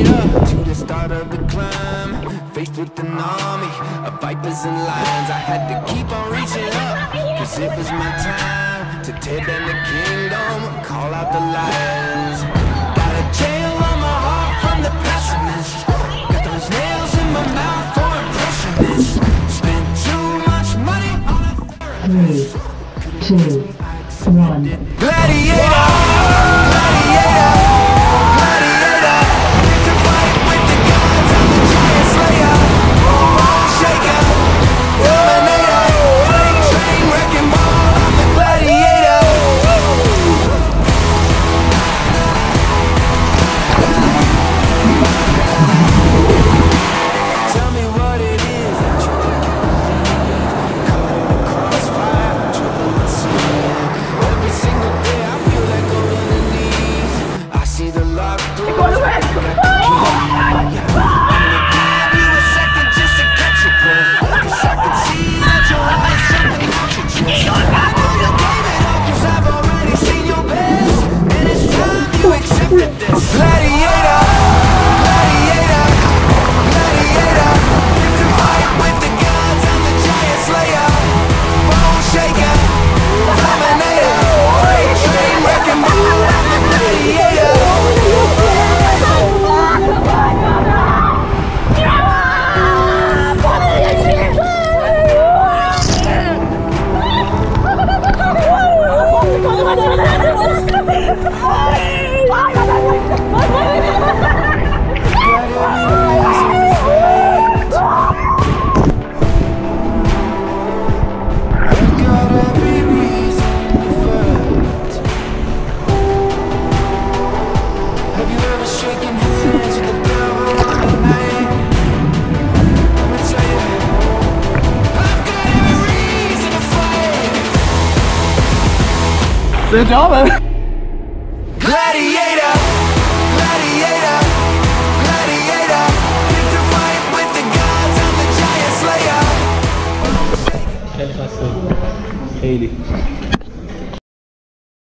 it to the start of the climb. Faced with an army of vipers and lions I had to keep on reaching up Cause it was my time to tear down the kingdom Call out the lions. Got a jail on my heart from the pessimist. Got those nails in my mouth for impressionists Spent too much money on a therapist. Three, two, one. Gladiator! Accepted this. Gladiator, Gladiator! Gladiator! Gladiator! Fight with the gods, I'm the giant slayer!